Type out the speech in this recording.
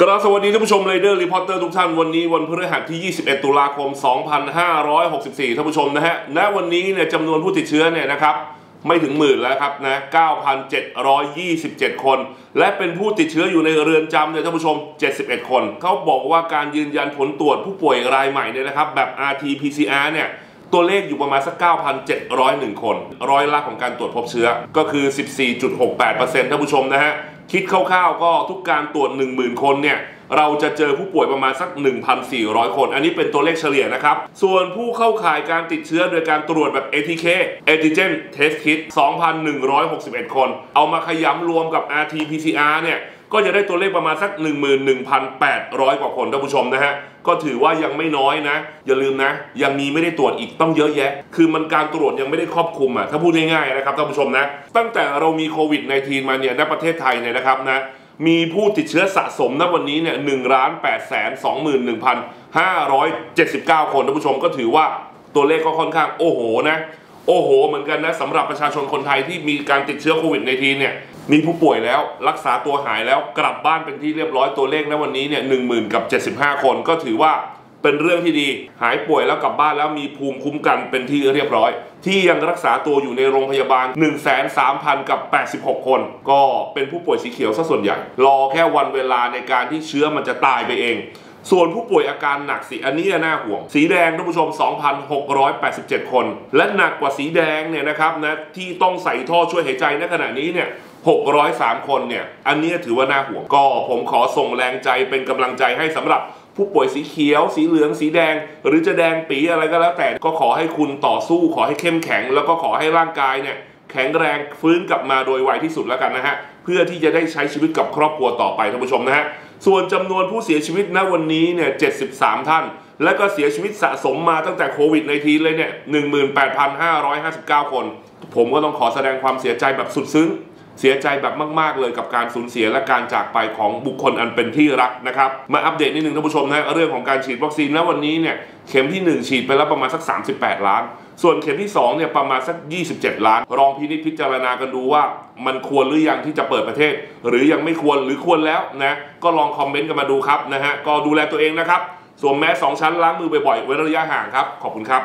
กราบสวัสดีท่านผู้ชมเรเดอร์รีพอร์เตอร์ทุกท่านวันนี้วันพฤหัสที่ 21 ตุลาคม 2564 ท่านผู้ชมนะฮะ ณ วันนี้เนี่ยจำนวนผู้ติดเชื้อเนี่ยนะครับไม่ถึงหมื่นแล้วครับนะ 9,727 คน และเป็นผู้ติดเชื้ออยู่ในเรือนจำเนี่ยท่านผู้ชม 71 คน เขาบอกว่าการยืนยันผลตรวจผู้ป่วยรายใหม่เนี่ยนะครับแบบ RT-PCR เนี่ยตัวเลขอยู่ประมาณสัก 9,701 คน ร้อยละของการตรวจพบเชื้อก็คือ 14.68%ท่านผู้ชมนะฮะ คิดคร่าวๆก็ทุกการตรวจ 10,000 คนเนี่ยเราจะเจอผู้ป่วยประมาณสัก 1,400 คน อันนี้เป็นตัวเลขเฉลี่ยนะครับ ส่วนผู้เข้าข่ายการติดเชื้อโดยการตรวจแบบ ATK Antigen Test Kit 2,161 คน เอามาขยำรวมกับ RT-PCR เนี่ย ก็จะได้ตัวเลขประมาณสัก 11,800 กว่าคนท่านผู้ชมนะฮะ ก็ถือว่ายังไม่น้อยนะ อย่าลืมนะ ยังมีไม่ได้ตรวจอีกต้องเยอะแยะ คือมันการตรวจยังไม่ได้ครอบคลุมอะถ้าพูดง่ายๆนะครับท่านผู้ชมนะ ตั้งแต่เรามีโควิด -19 มาเนี่ยในประเทศไทยเนี่ยนะครับนะมีผู้ติดเชื้อสะสมณวันนี้เนี่ยหนึ่งล้านแปดแสนสองหมื่นหนึ่งพันห้าร้อยเจ็ดสิบเก้าคนท่านผู้ชมก็ถือว่าตัวเลขก็ค่อนข้างโอ้โหนะโอ้โห เหมือนกันนะสำหรับประชาชนคนไทยที่มีการติดเชื้อโควิด -19 เนี่ยมีผู้ป่วยแล้ว รักษาตัวหายแล้วกลับบ้านเป็นที่เรียบร้อยตัวเลขณวันนี้เนี่ยหนึ่งหมื่นกับเจ็ดสิบห้าคนก็ถือว่าเป็นเรื่องที่ดี หายป่วยแล้วกลับบ้านแล้วมีภูมิคุ้มกันเป็นที่เรียบร้อย ที่ยังรักษาตัวอยู่ในโรงพยาบาล 1 3 0 0 0 กับ 86 คน ก็เป็นผู้ป่วยสีเขียวซะส่วนใหญ่ รอแค่วันเวลาในการที่เชื้อมันจะตายไปเอง ส่วนผู้ป่วยอาการหนักสิอันนี้น่าห่วง สีแดงท่านผู้ชม 2,687 คน และหนักกว่าสีแดงเนี่ยนะครับนะที่ต้องใส่ท่อช่วยหายใจในขณะนี้เนี่ย 603 คนเนี่ย อันนี้ถือว่าน่าห่วง ก็ผมขอส่งแรงใจเป็นกำลังใจให้สำหรับผู้ป่วยสีเขียว สีเหลือง สีแดง หรือจะแดงปีอะไรก็แล้วแต่ ก็ขอให้คุณต่อสู้ ขอให้เข้มแข็ง แล้วก็ขอให้ร่างกายเนี่ยแข็งแรงฟื้นกลับมาโดยไวที่สุดแล้วกันนะฮะ เพื่อที่จะได้ใช้ชีวิตกับครอบครัวต่อไปท่านผู้ชมนะฮะ ส่วนจำนวนผู้เสียชีวิตณวันนี้เนี่ย 73 ท่าน และก็เสียชีวิตสะสมมาตั้งแต่โควิดในทีเลยเนี่ย 18,559 คน ผมก็ต้องขอแสดงความเสียใจแบบสุดซึ้ง เสียใจแบบมาก ๆ เลยกับการสูญเสียและการจากไปของบุคคลอันเป็นที่รักนะครับ มาอัปเดตนิดนึงท่านผู้ชมนะเรื่องของการฉีดวัคซีนแล้ววันนี้เนี่ยเข็มที่ 1 ฉีดไปแล้วประมาณสัก 38 ล้าน ส่วนเข็มที่2เนี่ยประมาณสัก 27 ล้าน รองพินิจพิจารณากันดูว่า มันควรหรือยังที่จะเปิดประเทศ หรือยังไม่ควรหรือควรแล้วนะก็ลองคอมเมนต์กันมาดูครับนะฮะก็ดูแลตัวเองนะครับสวมแมสสองชั้นล้างมือบ่อยๆเว้นระยะห่างครับขอบคุณครับ